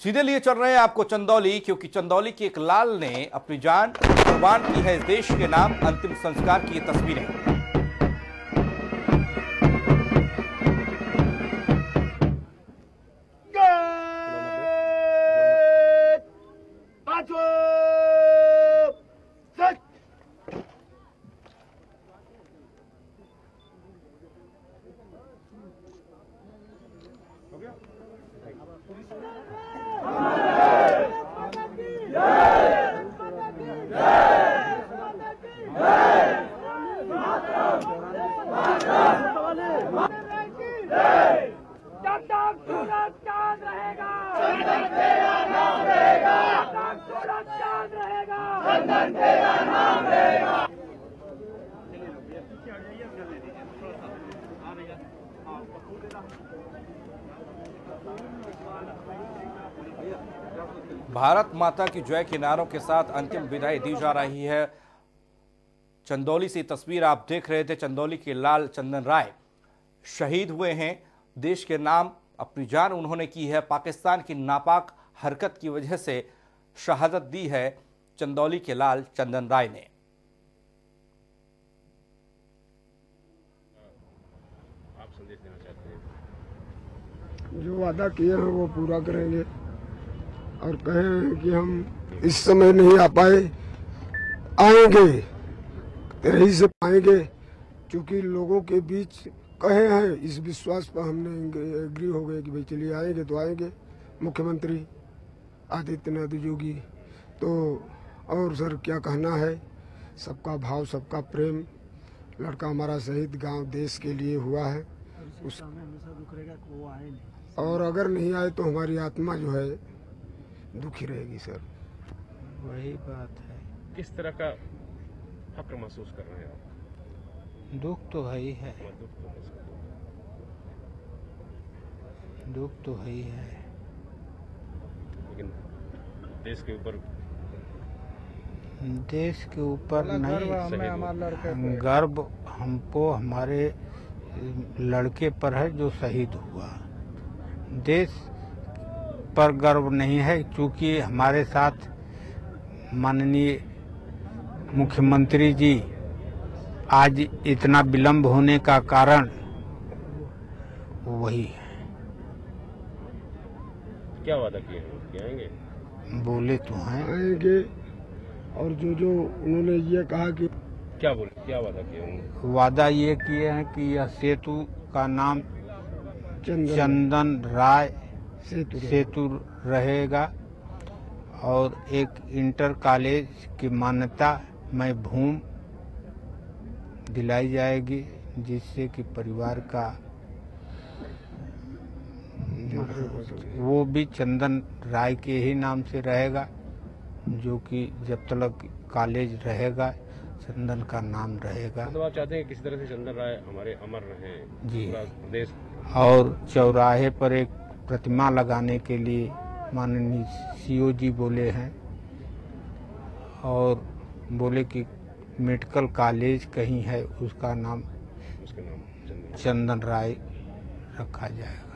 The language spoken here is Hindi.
सीधे लिए चल रहे हैं आपको चंदौली, क्योंकि चंदौली के एक लाल ने अपनी जान कुर्बान की है। इस देश के नाम अंतिम संस्कार की ये तस्वीरें। जब भारत माता की जय के नारों के साथ अंतिम विदाई दी जा रही है। चंदौली से तस्वीर आप देख रहे थे, चंदौली के लाल चंदन राय शहीद हुए हैं। देश के नाम अपनी जान उन्होंने की है। पाकिस्तान की नापाक हरकत की वजह से शहादत दी है चंदौली के लाल चंदन राय ने। आप संदेश देना चाहते हैं? जो वादा किए हैं वो पूरा करेंगे और कहे हैं कि हम इस समय नहीं आ पाए आएँगे रही से पाएँगे क्योंकि लोगों के बीच कहे हैं इस विश्वास पर हमने एग्री हो गए कि भाई चलिए आएँगे तो आएँगे मुख्यमंत्री आदित्यनाथ योगी तो और सर क्या कहना है? सबका भाव सबका प्रेम लड़का हमारा शहीद गाँव देश के लिए हुआ है। उस और अगर नहीं आए तो हमारी आत्मा जो है दुखी रहेगी सर। वही बात है। किस तरह का फक्र महसूस कर रहे हैं आप? दुख तो है ही है। दुख तो हैं। दुख तो है ही है। लेकिन देश के ऊपर देश के ऊपर नहीं गर्व हमको हमारे लड़के पर है जो शहीद हुआ। देश पर गर्व नहीं है क्योंकि हमारे साथ माननीय मुख्यमंत्री जी आज इतना विलंब होने का कारण वही है। क्या वादा किए हैं? आएँगे बोले तो हैं। आएँगे और जो जो उन्होंने ये कहा कि क्या बोले? क्या वादा किए वादा ये किए हैं कि यह सेतु का नाम चंदन। चंदन राय सेतु सेतु रहेगा और एक इंटर कॉलेज की मान्यता में भूमि दिलाई जाएगी जिससे कि परिवार का वो भी चंदन राय के ही नाम से रहेगा जो कि जब तक कॉलेज रहेगा। चंदन का नाम रहेगा। मतलब आप चाहते हैं किसी तरह से चंदन राय हमारे अमर रहे जी। देश। और चौराहे पर एक प्रतिमा लगाने के लिए माननीय सीओ जी बोले हैं और बोले कि मेडिकल कॉलेज कहीं है उसका नाम उसके नाम चंदन चंदन राय रखा जाएगा।